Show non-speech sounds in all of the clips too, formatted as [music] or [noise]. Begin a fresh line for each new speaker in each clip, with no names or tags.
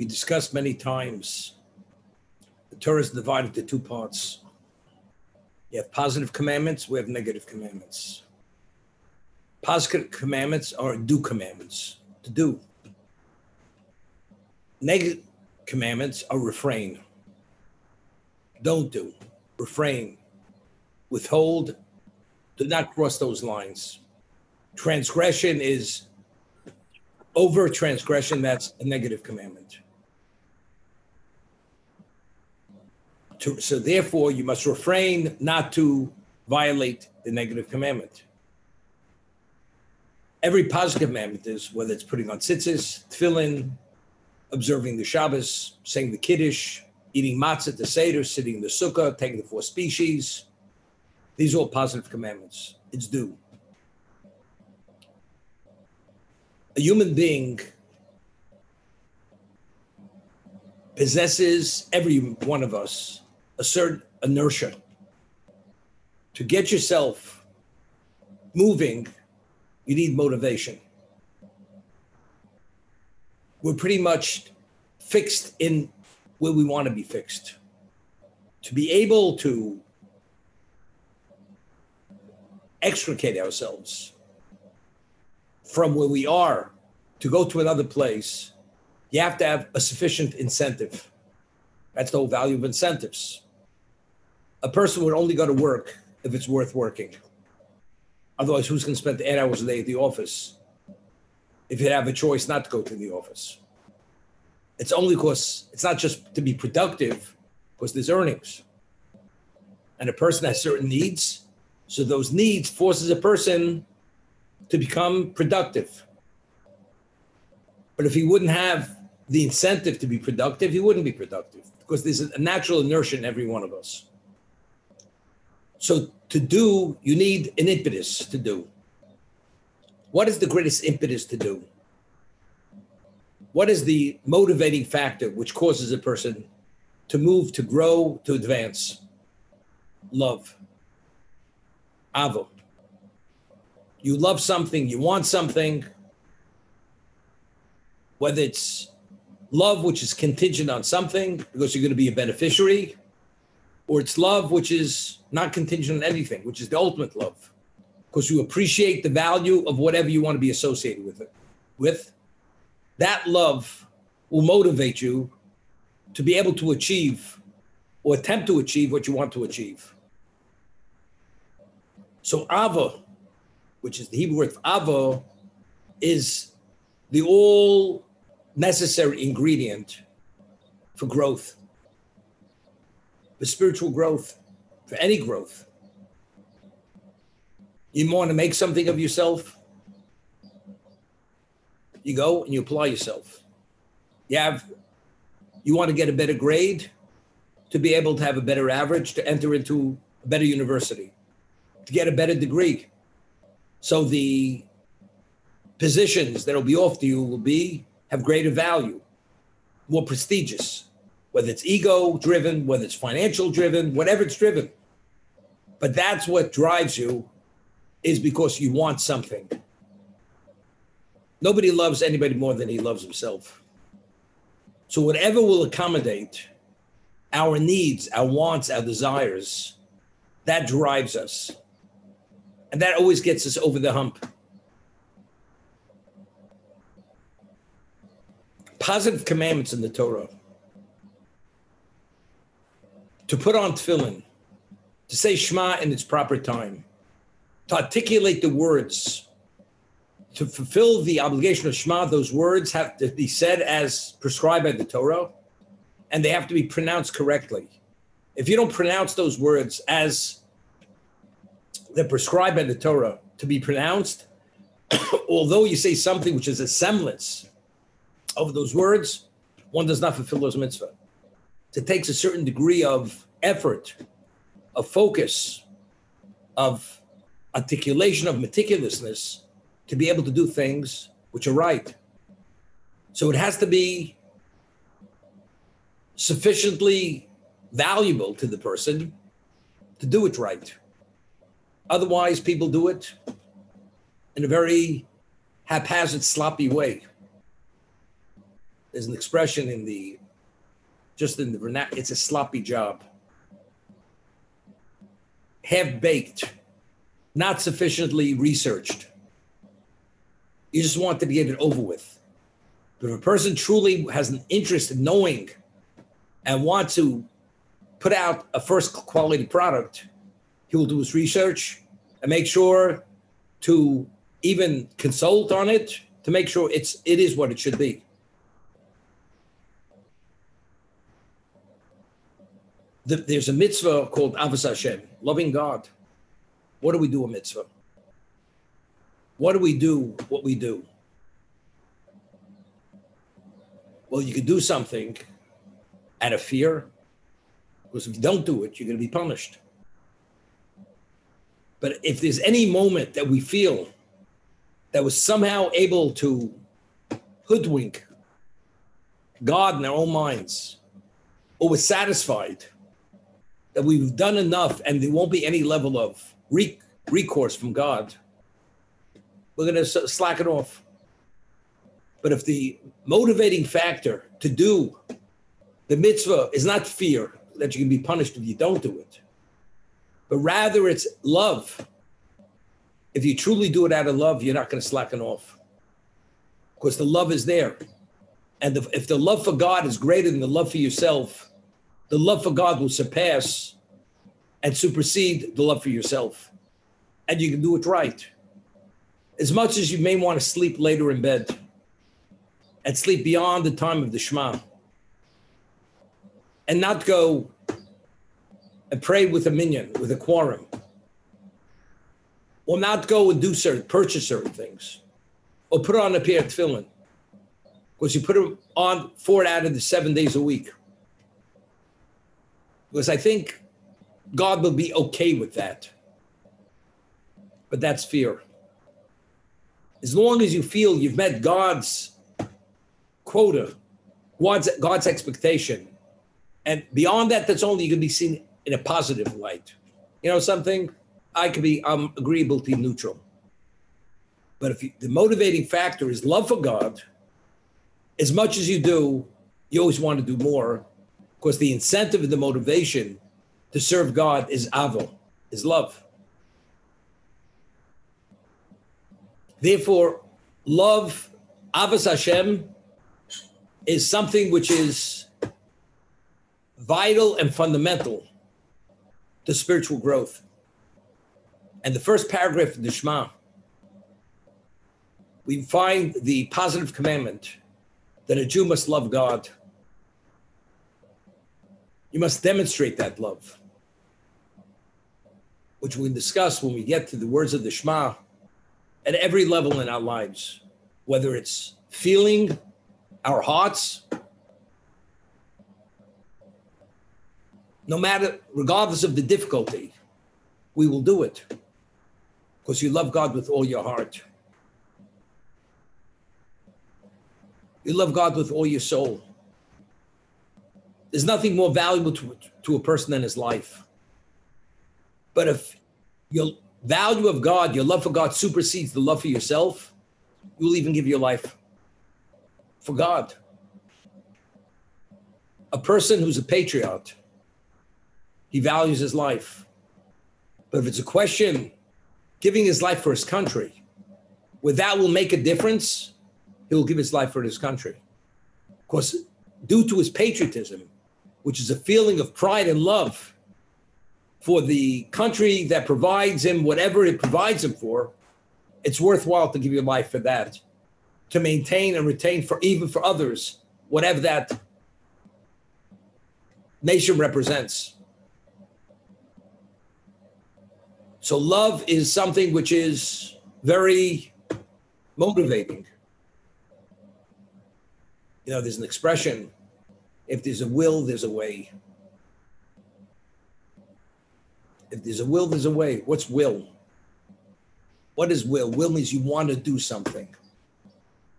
we discussed many times the Torah is divided into two parts. You have positive commandments, we have negative commandments. Positive commandments are do commandments, to do. Negative commandments are refrain. Don't do, refrain, withhold, do not cross those lines. Transgression is over transgression, that's a negative commandment. To, so therefore, you must refrain not to violate the negative commandment. Every positive commandment is whether it's putting on tzitzis, tefillin, observing the Shabbos, saying the Kiddush, eating matzah, the Seder, sitting in the Sukkah, taking the four species. These are all positive commandments. It's do. A human being possesses, every one of us, a certain inertia. To get yourself moving, you need motivation. We're pretty much fixed in where we want to be fixed. To be able to extricate ourselves from where we are to go to another place, you have to have a sufficient incentive. That's the whole value of incentives. A person would only go to work if it's worth working. Otherwise, who's going to spend eight hours a day at the office if you have a choice not to go to the office? It's only because it's not just to be productive, because there's earnings. And a person has certain needs. So those needs forces a person to become productive. But if he wouldn't have the incentive to be productive, he wouldn't be productive because there's a natural inertia in every one of us. So to do, you need an impetus to do. What is the greatest impetus to do? What is the motivating factor which causes a person to move, to grow, to advance? Love. Avo. You love something, you want something, whether it's love, which is contingent on something because you're going to be a beneficiary, or it's love, which is not contingent on anything, which is the ultimate love, because you appreciate the value of whatever you want to be associated with it. With that love will motivate you to be able to achieve or attempt to achieve what you want to achieve. So Ava, which is the Hebrew word for Ava, is the all necessary ingredient for growth, for spiritual growth, for any growth. You want to make something of yourself? You go and you apply yourself. You have you want to get a better grade to be able to have a better average to enter into a better university, to get a better degree. So the positions that'll be offered to you will be have greater value, more prestigious, whether it's ego driven, whether it's financial driven, whatever it's driven. But that's what drives you is because you want something. Nobody loves anybody more than he loves himself. So whatever will accommodate our needs, our wants, our desires, that drives us. And that always gets us over the hump. positive commandments in the Torah. To put on tefillin, to say Shema in its proper time, to articulate the words, to fulfill the obligation of Shema, those words have to be said as prescribed by the Torah, and they have to be pronounced correctly. If you don't pronounce those words as they're prescribed by the Torah to be pronounced, [coughs] although you say something which is a semblance of those words, one does not fulfill those mitzvah. It takes a certain degree of effort, of focus, of articulation, of meticulousness to be able to do things which are right. So it has to be sufficiently valuable to the person to do it right. Otherwise, people do it in a very haphazard, sloppy way. There's an expression in the just in the vernac- it's a sloppy job. Half baked, not sufficiently researched. You just want to get it over with. But if a person truly has an interest in knowing and want to put out a first quality product, he will do his research and make sure to even consult on it to make sure it's it is what it should be. The, there's a mitzvah called Ahavas Hashem, loving God. What do we do a mitzvah? What do we do what we do? Well, you could do something out of fear, because if you don't do it, you're going to be punished. But if there's any moment that we feel that was somehow able to hoodwink God in our own minds, or was satisfied that we've done enough and there won't be any level of re- recourse from God, we're going to slack it off. But if the motivating factor to do the mitzvah is not fear that you can be punished if you don't do it, but rather it's love. If you truly do it out of love, you're not going to slacken off because the love is there. And if the love for God is greater than the love for yourself, the love for God will surpass and supersede the love for yourself. And you can do it right. As much as you may want to sleep later in bed and sleep beyond the time of the Shema and not go and pray with a minyan, with a quorum, or not go and do certain, purchase certain things, or put on a pair of tefillin, because you put them on four out of the seven days a week. Because I think God will be okay with that. But that's fear. As long as you feel you've met God's quota, God's, God's expectation, and beyond that, that's only going to be seen in a positive light. You know something? I could be I'm agreeable to neutral. But if you, the motivating factor is love for God, as much as you do, you always want to do more, because the incentive and the motivation to serve God is avo, is love. Therefore, love, ahavas Hashem, is something which is vital and fundamental to spiritual growth. And the first paragraph of the Shema, we find the positive commandment that a Jew must love God. You must demonstrate that love, which we discuss when we get to the words of the Shema at every level in our lives, whether it's feeling our hearts, no matter, regardless of the difficulty, we will do it because you love God with all your heart. You love God with all your soul. There's nothing more valuable to, to a person than his life. But if your value of God, your love for God supersedes the love for yourself, you will even give your life for God. A person who's a patriot, he values his life. But if it's a question giving his life for his country, where that will make a difference, he will give his life for his country. Because due to his patriotism, which is a feeling of pride and love for the country that provides him whatever it provides him for, it's worthwhile to give your life for that, to maintain and retain for even for others, whatever that nation represents. So love is something which is very motivating. You know, there's an expression if there's a will, there's a way. If there's a will, there's a way. What's will? What is will? Will means you want to do something.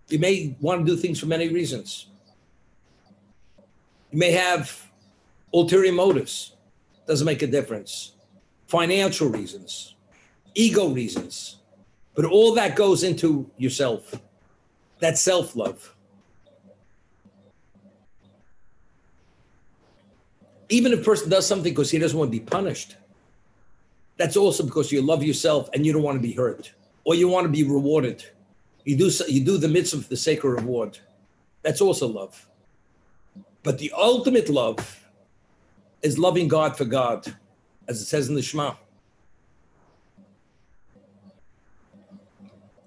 You may want to do things for many reasons. You may have ulterior motives. Doesn't make a difference financial reasons, ego reasons, but all that goes into yourself. That self love. Even if a person does something because he doesn't want to be punished, that's also because you love yourself and you don't want to be hurt or you want to be rewarded. You do you do the mitzvah for the sake of reward. That's also love. But the ultimate love is loving God for God, as it says in the Shema.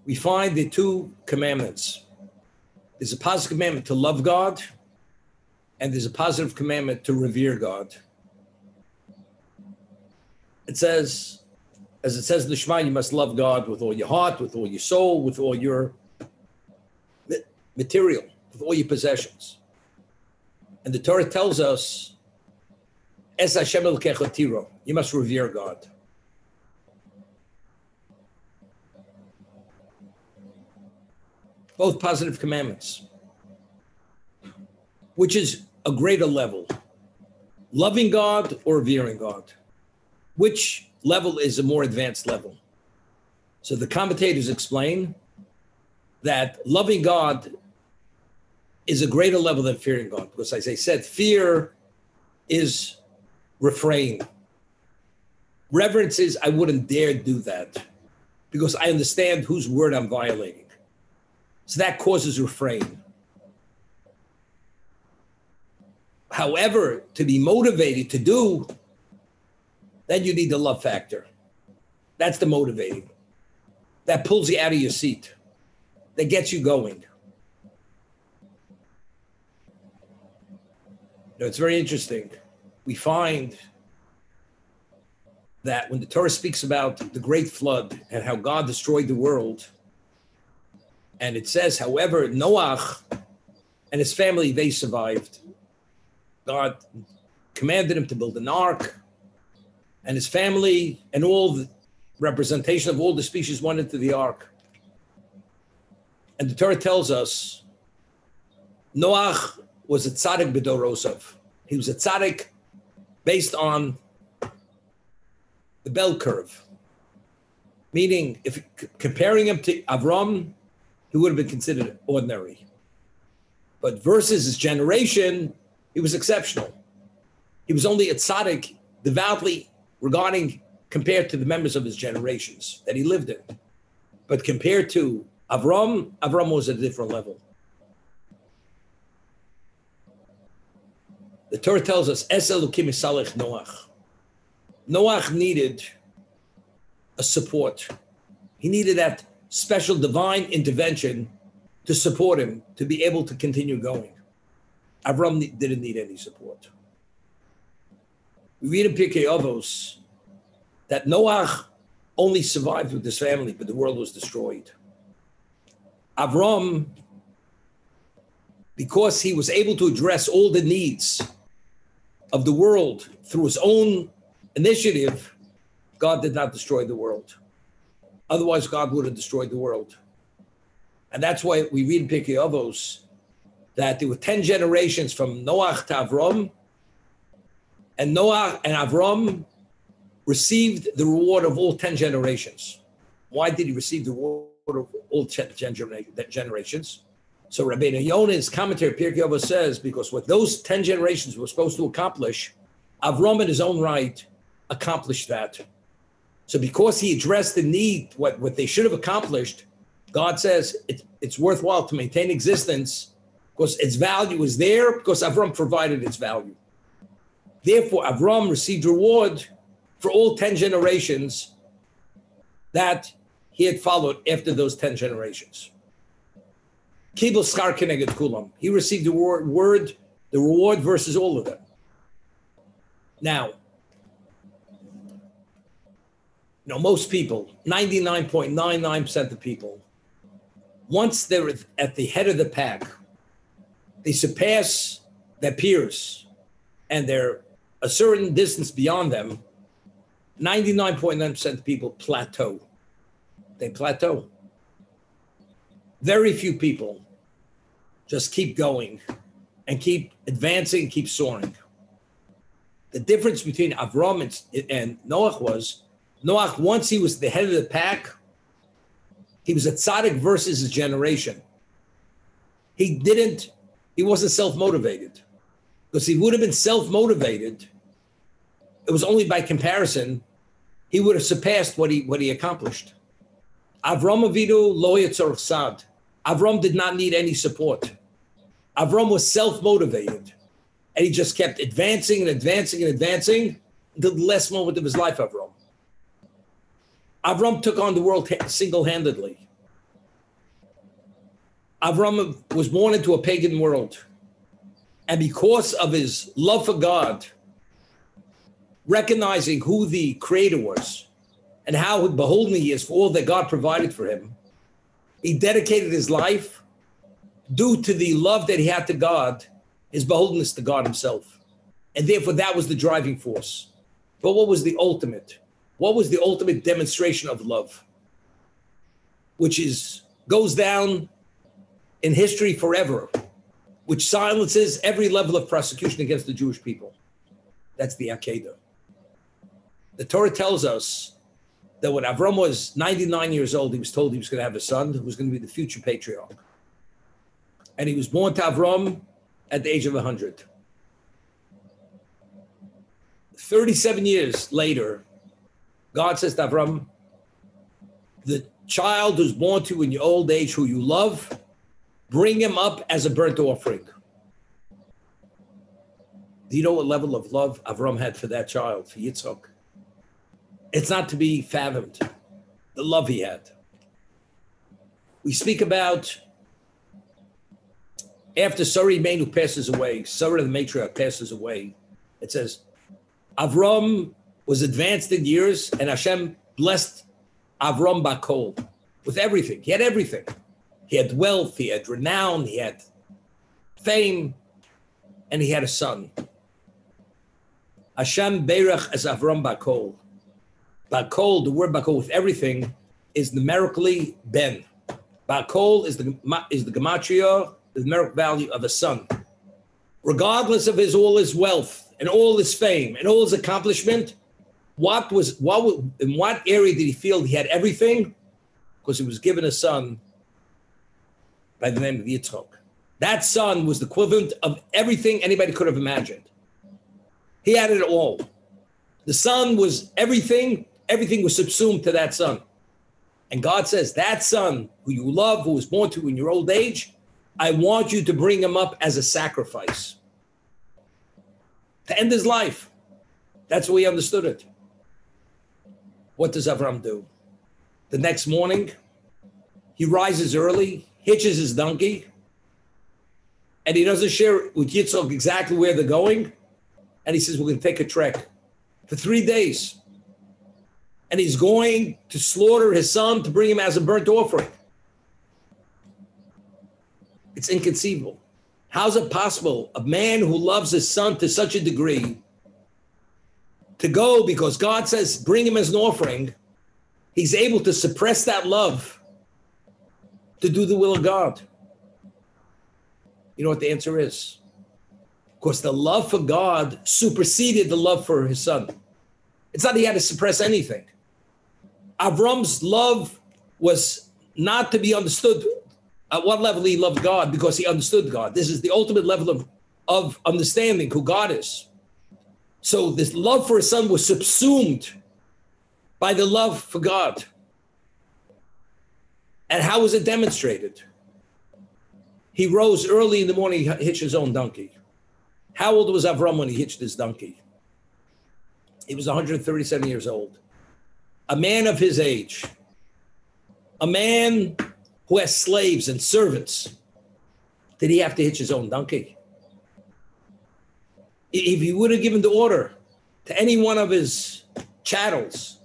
We find the two commandments. There's a positive commandment to love God, and there's a positive commandment to revere God. It says, as it says in the Shema, you must love God with all your heart, with all your soul, with all your material, with all your possessions. And the Torah tells us, Es Hashem el you must revere God. Both positive commandments. Which is a greater level? Loving God or revering God? Which level is a more advanced level? So the commentators explain that loving God is a greater level than fearing God. Because as I said, fear is refrain. Reverence is I wouldn't dare do that because I understand whose word I'm violating. So that causes refrain. However, to be motivated to do, then you need the love factor. That's the motivating. That pulls you out of your seat. That gets you going. know, it's very interesting. We find that when the Torah speaks about the great flood and how God destroyed the world, and it says, however, Noach and his family, they survived. God commanded him to build an ark, and his family and all the representation of all the species went into the ark. And the Torah tells us Noach was a tzaddik b'dorosov. He was a tzaddik based on the bell curve. Meaning, if comparing him to Avram, he would have been considered ordinary. But versus his generation, he was exceptional. He was only a tzaddik devoutly regarding compared to the members of his generations that he lived in. But compared to Avram, Avram was at a different level. The Torah tells us, Eselukim Salech Noach. Noach needed a support. He needed that special divine intervention to support him to be able to continue going. Avram didn't need any support. We read in Pirkei Avos that Noach only survived with his family, but the world was destroyed. Avram, because he was able to address all the needs of the world through his own initiative, God did not destroy the world. Otherwise, God would have destroyed the world. And that's why we read in Pirkei Avos that there were 10 generations from Noach to Avram, and Noah and Avram received the reward of all 10 generations. Why did he receive the reward of all 10 generations? So Rabbeinu Yonah's commentary, Pirkei Avos says, because what those 10 generations were supposed to accomplish, Avram in his own right accomplished that. So because he addressed the need, what, what they should have accomplished, God says it, it's worthwhile to maintain existence because its value is there because Avram provided its value. Therefore, Avram received reward for all 10 generations that he had followed after those 10 generations. Kibel Skar Keneged Kulam. He received the word, word, the reward versus all of them. Now, you know, most people, 99.99% of people, once they're at the head of the pack, they surpass their peers and they're a certain distance beyond them, 99.9% of people plateau. They plateau. Very few people just keep going and keep advancing, keep soaring. The difference between Avram and, and Noach was Noach, once he was the head of the pack, he was a tzaddik versus his generation. He didn't, he wasn't self motivated. Because he would have been self motivated, it was only by comparison he would have surpassed what he what he accomplished. Avram Avinu lo sad. Avram did not need any support. Avram was self-motivated, and he just kept advancing and advancing and advancing until the last moment of his life. Avram. Avram took on the world single-handedly. Avram was born into a pagan world, and because of his love for God, recognizing who the Creator was and how beholden he is for all that God provided for him, he dedicated his life due to the love that he had to God, his beholdenness to God himself. And therefore, that was the driving force. But what was the ultimate? What was the ultimate demonstration of love? Which is goes down in history forever, which silences every level of prosecution against the Jewish people. That's the Akedah. The Torah tells us that when Avram was 99 years old, he was told he was going to have a son who was going to be the future patriarch. And he was born to Avram at the age of 100. 37 years later, God says to Avram, the child who's born to you in your old age, who you love, bring him up as a burnt offering. Do you know what level of love Avram had for that child, for Yitzhak? It's not to be fathomed, the love he had. We speak about after Sarah Imeinu passes away, Sarah the matriarch passes away. It says, Avram was advanced in years, and Hashem blessed Avram Bakol with everything. He had everything. He had wealth, he had renown, he had fame, and he had a son. Hashem Berach as Avram Bakol. Bakol, the word Bakol with everything, is numerically Ben. Bakol is the is the gematria, the numeric value of a son. Regardless of his all his wealth and all his fame and all his accomplishment, what was what in what area did he feel he had everything? Because he was given a son by the name of Yitzchok. That son was the equivalent of everything anybody could have imagined. He had it all. The son was everything everything was subsumed to that son. And God says, That son who you love, who was born to in your old age, I want you to bring him up as a sacrifice to end his life. That's way he understood it. What does Avram do? The next morning, he rises early, hitches his donkey, and he doesn't share with Yitzhak exactly where they're going. And he says, We're going to take a trek for three days and he's going to slaughter his son to bring him as a burnt offering. It's inconceivable. How's it possible a man who loves his son to such a degree to go because God says bring him as an offering, he's able to suppress that love to do the will of God? You know what the answer is? Of course, the love for God superseded the love for his son. It's not he had to suppress anything. Avram's love was not to be understood at what level he loved God because he understood God. This is the ultimate level of, of understanding who God is. So this love for his son was subsumed by the love for God. And how was it demonstrated? He rose early in the morning, he hitched his own donkey. How old was Avram when he hitched his donkey? He was 137 years old a man of his age, a man who has slaves and servants, did he have to hitch his own donkey? If he would have given the order to any one of his chattels,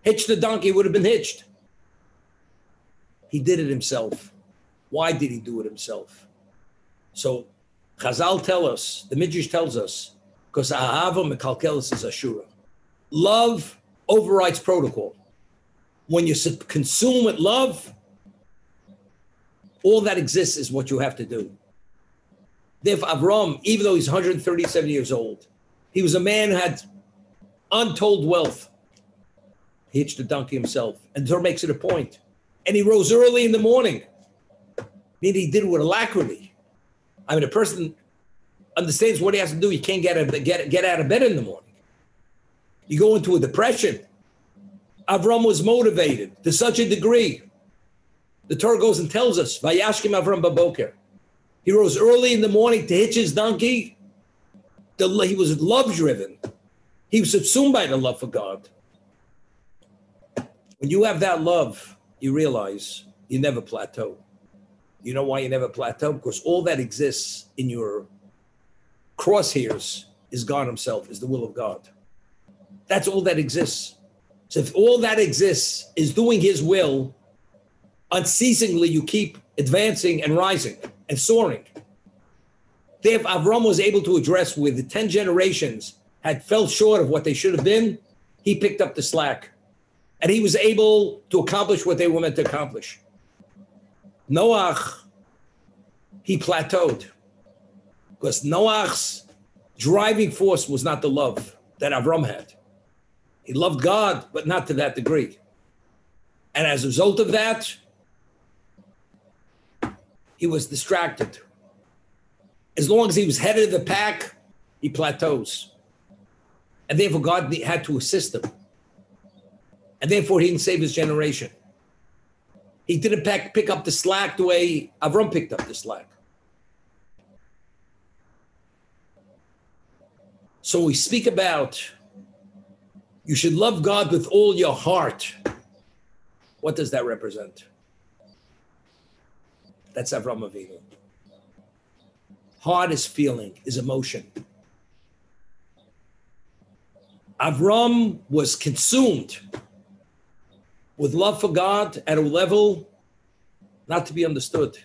hitch the donkey would have been hitched. He did it himself. Why did he do it himself? So Chazal tell us, the Midrash tells us, because Ahava Mekalkelis is Ashura. Love overrides protocol. When you consume with love, all that exists is what you have to do. Therefore, Avram, even though he's 137 years old, he was a man who had untold wealth. He hitched a donkey himself. And Torah makes it a point. And he rose early in the morning. Meaning he did it with alacrity. I mean, a person understands what he has to do. He can't get out of, get, get out of bed in the morning. You go into a depression. Avram was motivated to such a degree. The Torah goes and tells us, Vayashkim Avram Baboker. He rose early in the morning to hitch his donkey. he was love driven. He was subsumed by the love for God. When you have that love, you realize you never plateau. You know why you never plateau? Because all that exists in your crosshairs is God Himself, is the will of God. That's all that exists. So if all that exists is doing His will, unceasingly you keep advancing and rising and soaring. If Avram was able to address with the 10 generations had fell short of what they should have been, he picked up the slack and he was able to accomplish what they were meant to accomplish. Noach, he plateaued because Noach's driving force was not the love that Avram had. He loved God, but not to that degree. And as a result of that, he was distracted. As long as he was head of the pack, he plateaus. And therefore, God had to assist him. And therefore, he didn't save his generation. He didn't pack, pick up the slack the way Avram picked up the slack. So we speak about you should love God with all your heart. What does that represent? That's Avram Avinu. Heart is feeling, is emotion. Avram was consumed with love for God at a level not to be understood.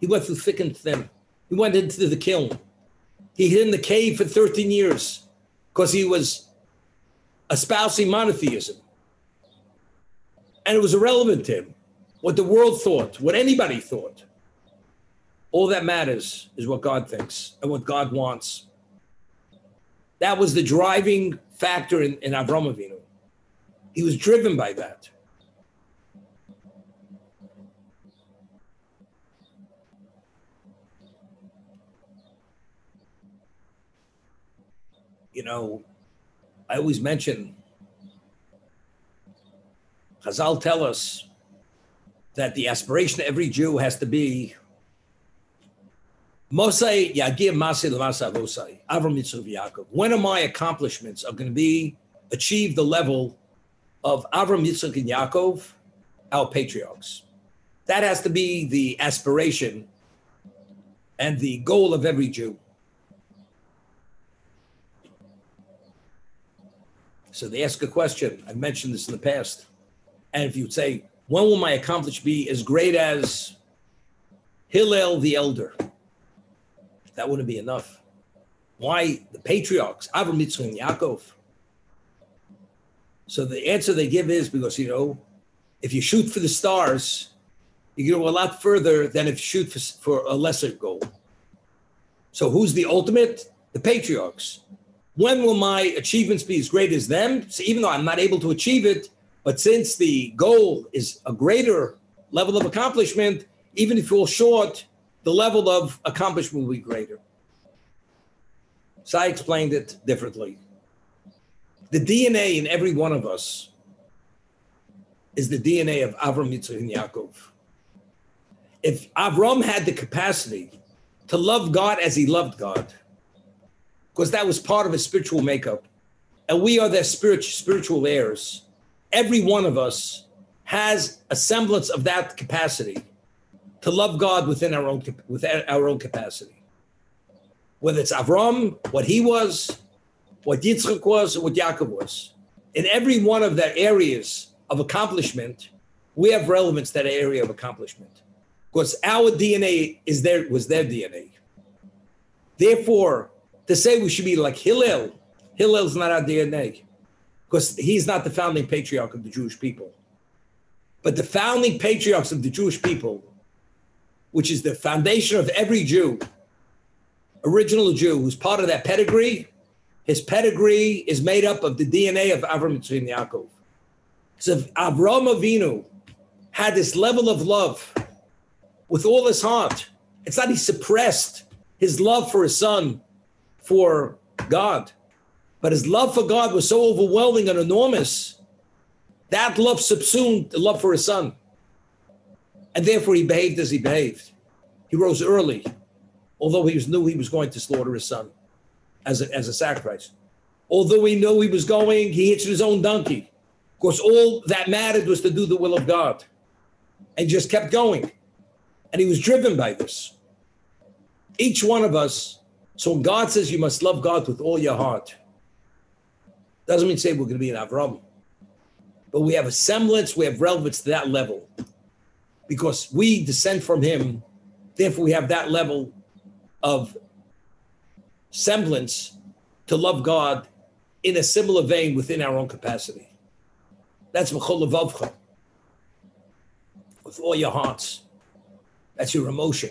He went through thick and thin. He went into the kiln. He hid in the cave for 13 years because he was espousing monotheism. And it was irrelevant to him what the world thought, what anybody thought. All that matters is what God thinks and what God wants. That was the driving factor in, in Avram Avinu. He was driven by that. You know, I always mention Chazal tell us that the aspiration of every Jew has to be Mosai Yagir Masay Lamasa Avram Yitzchak Yaakov. When are my accomplishments are going to be achieve the level of Avram Yitzchak and Yaakov, our patriarchs? That has to be the aspiration and the goal of every Jew. So they ask a question. I've mentioned this in the past. And if you'd say, when will my accomplishment be as great as Hillel the elder? That wouldn't be enough. Why the patriarchs, Avram, Yitzchak, and Yaakov? So the answer they give is because, you know, if you shoot for the stars, you go a lot further than if you shoot for, for a lesser goal. So who's the ultimate? The patriarchs when will my achievements be as great as them? So even though I'm not able to achieve it, but since the goal is a greater level of accomplishment, even if you fall short, the level of accomplishment will be greater. So I explained it differently. The DNA in every one of us is the DNA of Avram, Yitzchak, and Yaakov. If Avram had the capacity to love God as he loved God, because that was part of his spiritual makeup. And we are their spiritual spiritual heirs. Every one of us has a semblance of that capacity to love God within our own within our own capacity. Whether it's Avram, what he was, what Yitzchak was, or what Yaakov was. In every one of their areas of accomplishment, we have relevance to that area of accomplishment. Because our DNA is there was their DNA. Therefore, to say we should be like Hillel, Hillel's not our DNA because he's not the founding patriarch of the Jewish people. But the founding patriarchs of the Jewish people, which is the foundation of every Jew, original Jew who's part of that pedigree, his pedigree is made up of the DNA of Avram and Yaakov. So if Avram Avinu had this level of love with all his heart, it's not he suppressed his love for his son for God. But his love for God was so overwhelming and enormous, that love subsumed the love for his son. And therefore he behaved as he behaved. He rose early, although he knew he was going to slaughter his son as a, as a sacrifice. Although he knew he was going, he hitched his own donkey. Of course, all that mattered was to do the will of God. And just kept going. And he was driven by this. Each one of us, so when God says you must love God with all your heart, doesn't mean say we're going to be an Avram. But we have a semblance, we have relevance to that level. Because we descend from him, therefore we have that level of semblance to love God in a similar vein within our own capacity. That's with all your hearts. That's your emotion.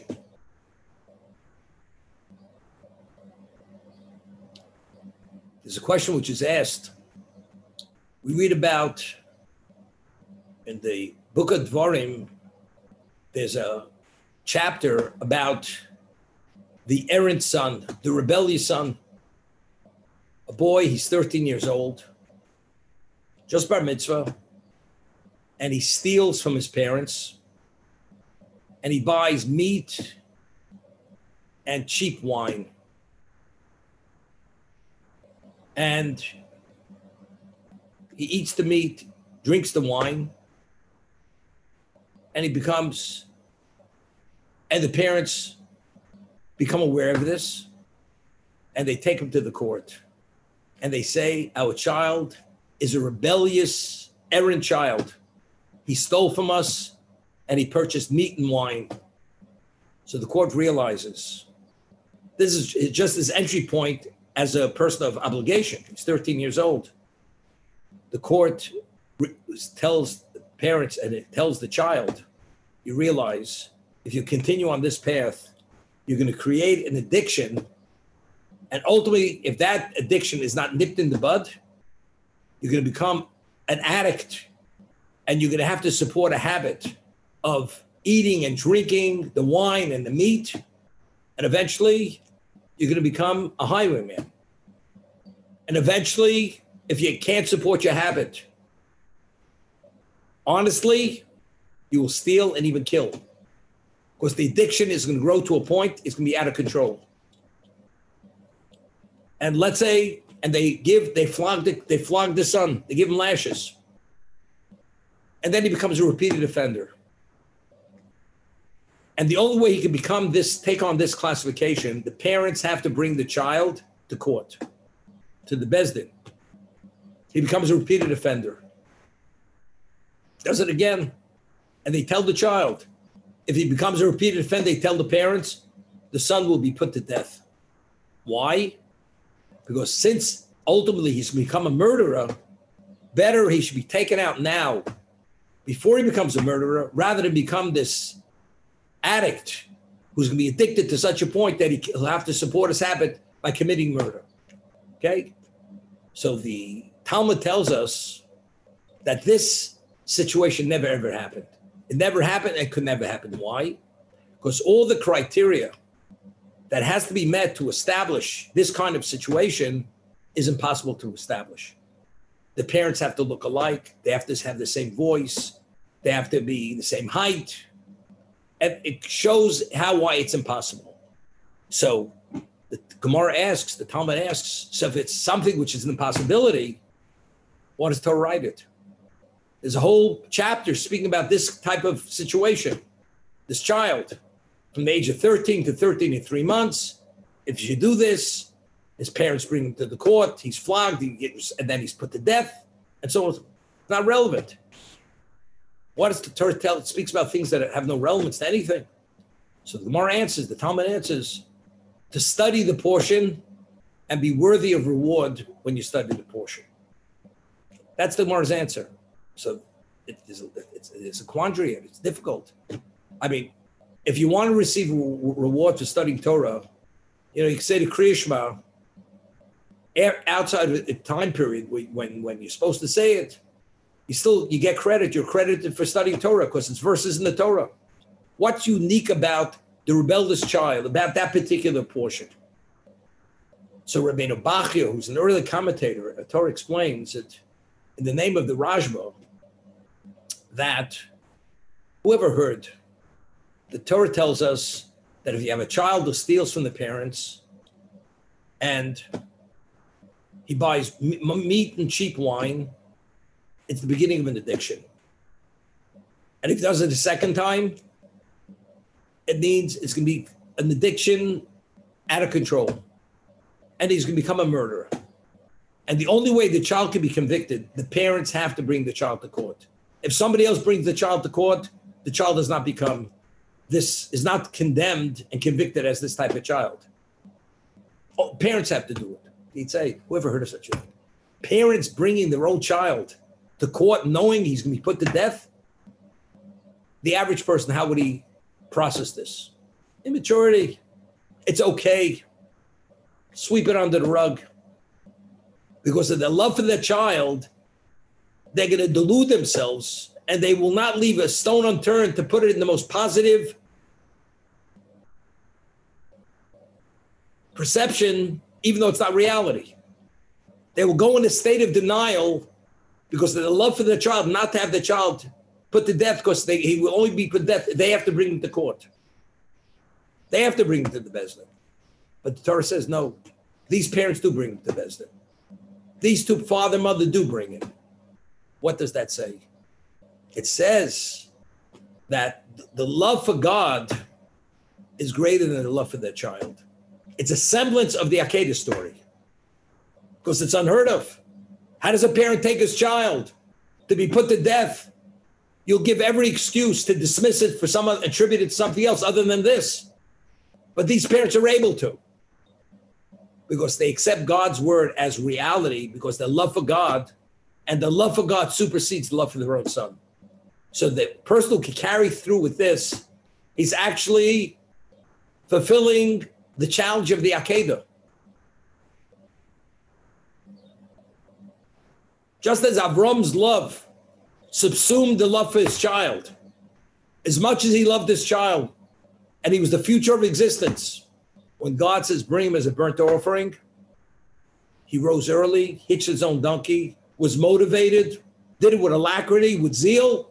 There's a question which is asked. We read about in the book of Dvarim, there's a chapter about the errant son, the rebellious son, a boy, he's 13 years old, just bar mitzvah, and he steals from his parents and he buys meat and cheap wine. And he eats the meat, drinks the wine, and he becomes, and the parents become aware of this, and they take him to the court. And they say, Our child is a rebellious, errant child. He stole from us and he purchased meat and wine. So the court realizes this is just his entry point as a person of obligation. He's 13 years old. The court tells parents and it tells the child, you realize if you continue on this path, you're going to create an addiction. And ultimately, if that addiction is not nipped in the bud, you're going to become an addict and you're going to have to support a habit of eating and drinking the wine and the meat. And eventually, you're going to become a highwayman. And eventually, if you can't support your habit, honestly, you will steal and even kill. Because the addiction is going to grow to a point, it's going to be out of control. And let's say, and they give, they flog the, they flog the son, they give him lashes. And then he becomes a repeated offender. And the only way he can become this, take on this classification, the parents have to bring the child to court to the Beis Din. He becomes a repeated offender. Does it again. And they tell the child, if he becomes a repeated offender, they tell the parents, the son will be put to death. Why? Because since ultimately he's become a murderer, better he should be taken out now before he becomes a murderer rather than become this addict who's going to be addicted to such a point that he'll have to support his habit by committing murder. Okay? So the Talmud tells us that this situation never ever happened. It never happened and could never happen. Why? Because all the criteria that has to be met to establish this kind of situation is impossible to establish. The parents have to look alike, they have to have the same voice, they have to be the same height. It shows how why it's impossible. So the Gemara asks, the Talmud asks, so if it's something which is an impossibility, what Torah write it? There's a whole chapter speaking about this type of situation. This child, from the age of 13 to 13 and three months, if you do this, his parents bring him to the court, he's flogged, he gets, and then he's put to death, and so on. It's not relevant. What does the Torah tell? It speaks about things that have no relevance to anything. So the Gemara answers, the Talmud answers, to study the portion and be worthy of reward when you study the portion. That's the Gemara's answer. So it is it's, it's a quandary and it's difficult. I mean, if you want to receive reward for studying Torah, you know, you can say to Kriya er, outside of the time period when, when you're supposed to say it, you still you get credit. You're credited for studying Torah because it's verses in the Torah. What's unique about the rebellious child, about that particular portion. So Rabbeinu Bachya, who's an early commentator, a Torah explains that in the name of the Rajma, that whoever heard, the Torah tells us that if you have a child who steals from the parents and he buys meat and cheap wine, it's the beginning of an addiction. And if he does it a second time, it means it's going to be an addiction out of control and he's going to become a murderer. And the only way the child can be convicted, the parents have to bring the child to court. If somebody else brings the child to court, the child does not become this is not condemned and convicted as this type of child. Oh, parents have to do it. He'd say, whoever heard of such a thing? Parents bringing their own child to court knowing he's going to be put to death. The average person, how would he process this? Immaturity. It's okay sweep it under the rug. Because of their love for their child, they're going to delude themselves and they will not leave a stone unturned to put it in the most positive perception, even though it's not reality. They will go in a state of denial because of the love for the child, not to have the child put to death because they, he will only be put to death. They have to bring him to court. They have to bring him to the Beis Din. But the Torah says no. These parents do bring him to Beis Din. These two father mother do bring him. What does that say? It says that the love for God is greater than the love for their child. It's a semblance of the Akedah story because it's unheard of. How does a parent take his child to be put to death? You'll give every excuse to dismiss it for someone attributed to something else other than this. But these parents are able to because they accept God's word as reality because their love for God and the love for God supersedes the love for their own son. So the person who can carry through with this, he's actually fulfilling the challenge of the Akedah. Just as Avram's love subsumed the love for his child, as much as he loved his child, and he was the future of existence, when God says bring him as a burnt offering, he rose early, hitched his own donkey, was motivated, did it with alacrity, with zeal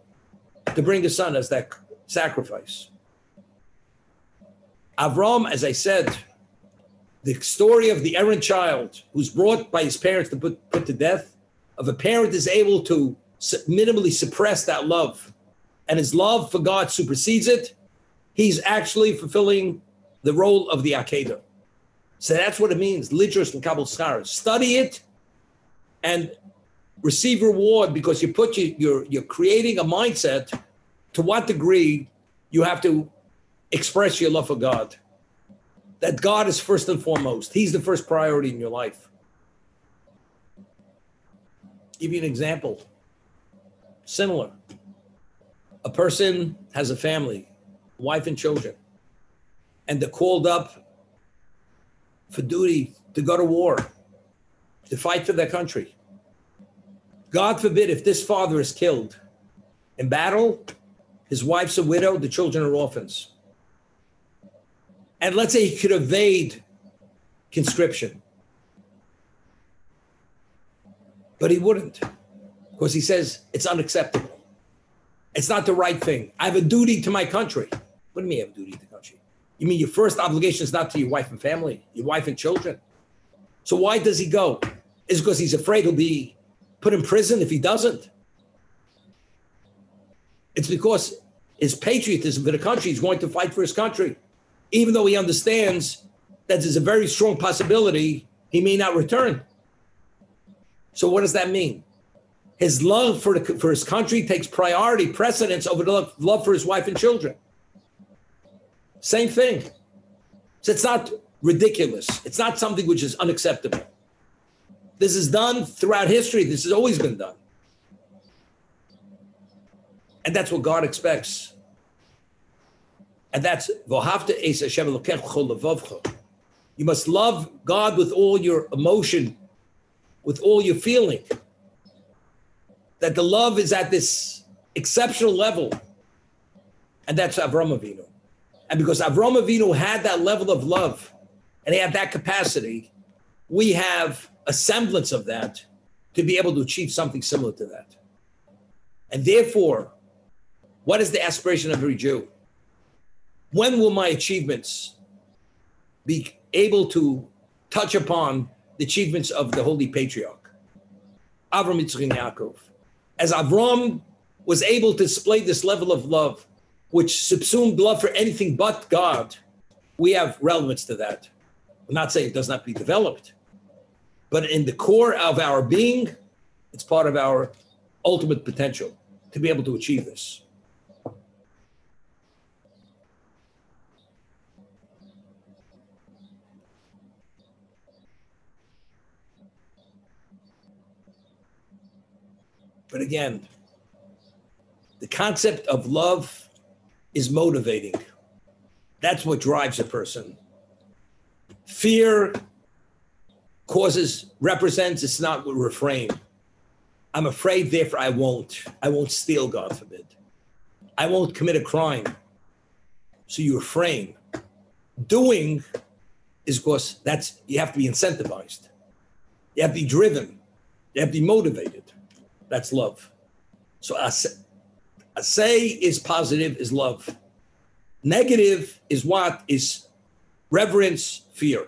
to bring his son as that sacrifice. Avram, as I said, the story of the errant child who's brought by his parents to put, put to death, of a parent is able to minimally suppress that love, and his love for God supersedes it, he's actually fulfilling the role of the Akedah. So that's what it means, Lidrus and Kabul Schar. Study it and receive reward because you put you, you're you're creating a mindset to what degree you have to express your love for God. That God is first and foremost. He's the first priority in your life. Give you an example. Similar. A person has a family, wife and children and they're called up for duty to go to war, to fight for their country. God forbid if this father is killed in battle, his wife's a widow, the children are orphans. And let's say he could evade conscription. But he wouldn't because he says it's unacceptable. It's not the right thing. I have a duty to my country. What do you mean you have a duty to the country? You mean your first obligation is not to your wife and family, your wife and children? So why does he go? Is because he's afraid he'll be put in prison if he doesn't? It's because his patriotism for the country, he's going to fight for his country, even though he understands that there's a very strong possibility he may not return. So what does that mean? His love for, the, for his country takes priority, precedence over the love, love for his wife and children. Same thing. So it's not ridiculous. It's not something which is unacceptable. This is done throughout history. This has always been done. And that's what God expects. And that's you must love God with all your emotion, with all your feeling. That the love is at this exceptional level. And that's Avram Avinu. And because Avram Avinu had that level of love and he had that capacity, we have a semblance of that to be able to achieve something similar to that. And therefore, what is the aspiration of every Jew? When will my achievements be able to touch upon the achievements of the holy patriarch, Avram Yitzchak Yaakov? As Avram was able to display this level of love, which subsumed love for anything but God, we have relevance to that. I'm not saying it does not be developed, but in the core of our being, it's part of our ultimate potential to be able to achieve this. But again, the concept of love is motivating. That's what drives a person. Fear causes, represents, it's not refrain. I'm afraid, therefore I won't. I won't steal, God forbid. I won't commit a crime. So you refrain. Doing is because that's you have to be incentivized. You have to be driven. You have to be motivated. That's love. So I say, is positive is love. Negative is what is reverence, fear.